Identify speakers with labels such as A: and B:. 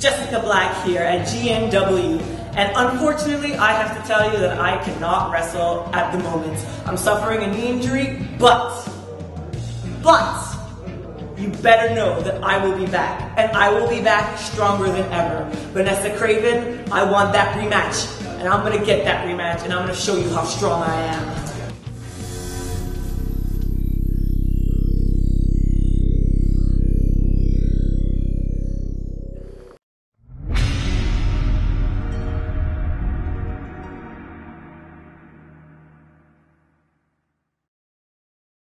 A: Jessika Black here at GNW, And unfortunately, I have to tell you that I cannot wrestle at the moment. I'm suffering a knee injury, but, but, you better know that I will be back. And I will be back stronger than ever. Vanessa Kraven, I want that rematch. And I'm gonna get that rematch, and I'm gonna show you how strong I am.